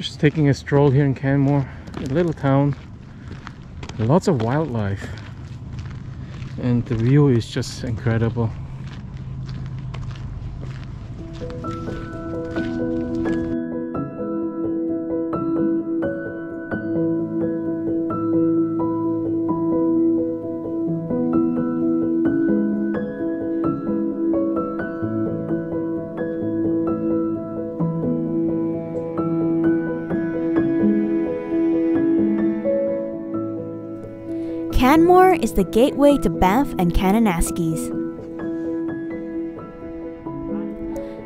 Just taking a stroll here in Canmore, a little town. Lots of wildlife. And the view is just incredible. Canmore is the gateway to Banff and Kananaskis.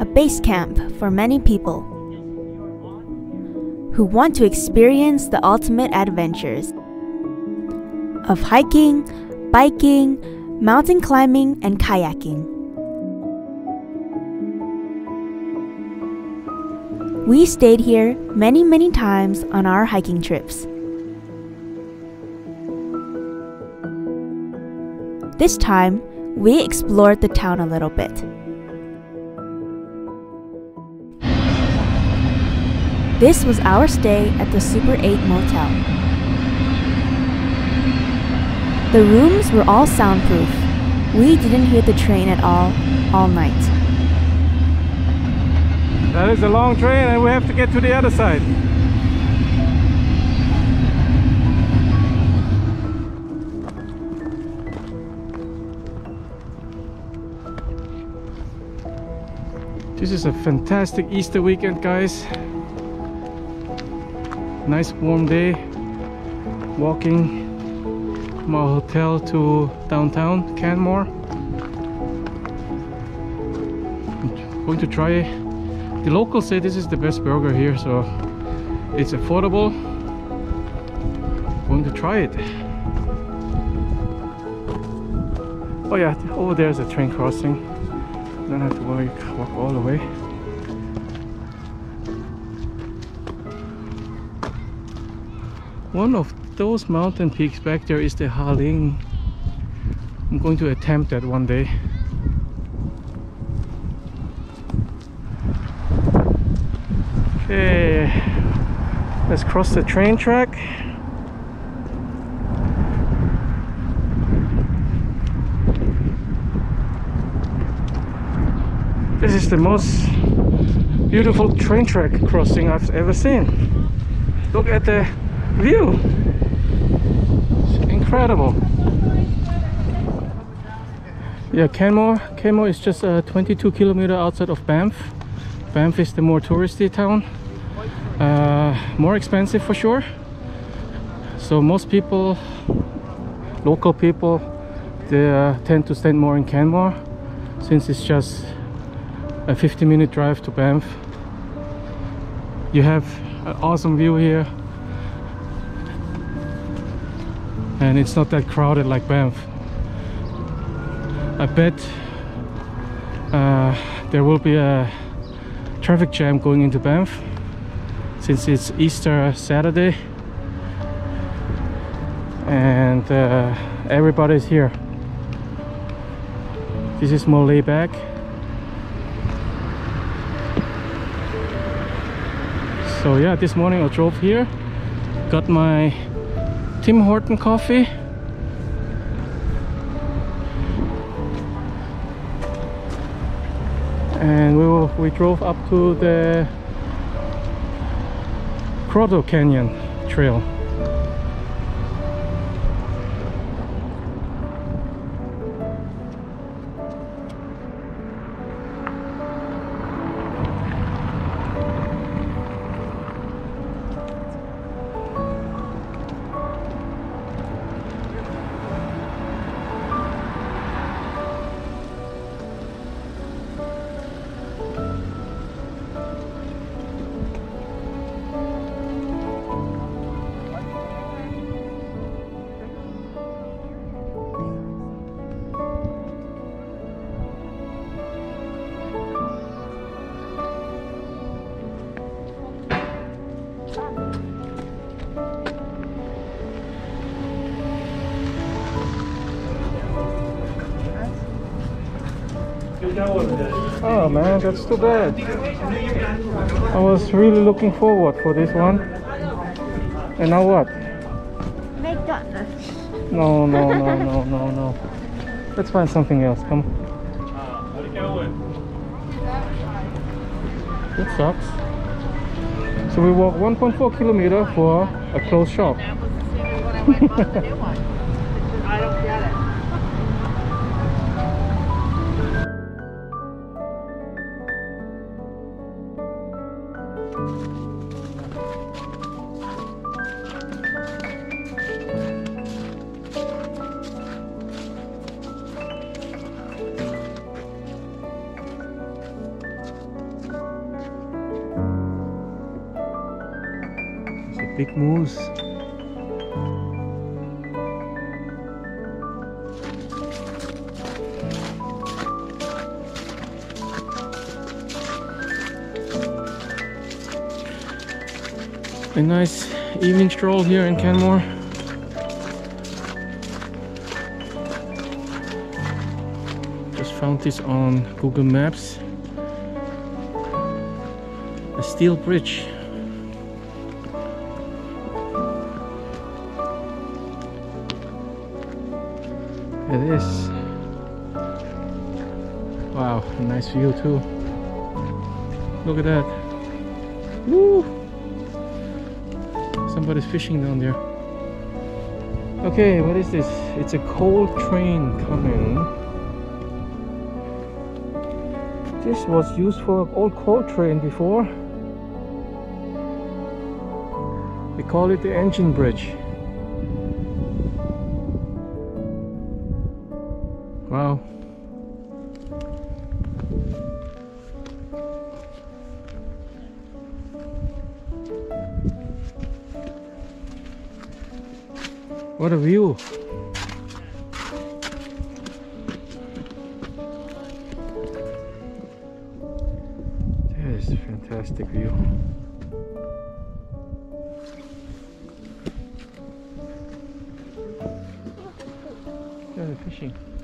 A base camp for many people who want to experience the ultimate adventures of hiking, biking, mountain climbing, and kayaking. We stayed here many, many times on our hiking trips. This time, we explored the town a little bit. This was our stay at the Super 8 Motel. The rooms were all soundproof. We didn't hear the train at all, all night. That is a long train and we have to get to the other side. This is a fantastic Easter weekend guys. Nice warm day. Walking from our hotel to downtown Canmore. I'm going to try the locals say this is the best burger here so it's affordable going to try it oh yeah over there's a train crossing don't have to worry walk all the way. One of those mountain peaks back there is the Ha Ling. I'm going to attempt that one day. Okay, let's cross the train track. This is the most beautiful train track crossing I've ever seen. Look at the view. It's incredible. Yeah, Canmore. Canmore is just uh, 22 kilometer outside of Banff. Banff is the more touristy town uh, more expensive for sure so most people local people they uh, tend to spend more in Canmore since it's just a 50 minute drive to Banff. You have an awesome view here. And it's not that crowded like Banff. I bet uh, there will be a traffic jam going into Banff since it's Easter Saturday. And uh, everybody's here. This is more laid back so yeah this morning I drove here got my Tim Horton coffee. And we will, we drove up to the Grotto Canyon trail Oh man, that's too bad. I was really looking forward for this one. And now what? McDonald's. No, no, no, no, no, no. Let's find something else. Come. It sucks. So we walk 1.4 kilometer for a closed shop. big moose. A nice evening stroll here in Canmore. Just found this on Google Maps. A steel bridge. It is. Wow, nice view too. Look at that. Woo! Somebody's fishing down there. Okay, what is this? It's a coal train coming. This was used for an old coal train before. We call it the engine bridge. Wow. What a view. That is a fantastic view. Yeah, they're fishing.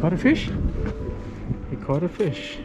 Caught a fish? He caught a fish.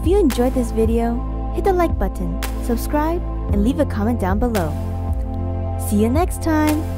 If you enjoyed this video, hit the like button, subscribe, and leave a comment down below. See you next time!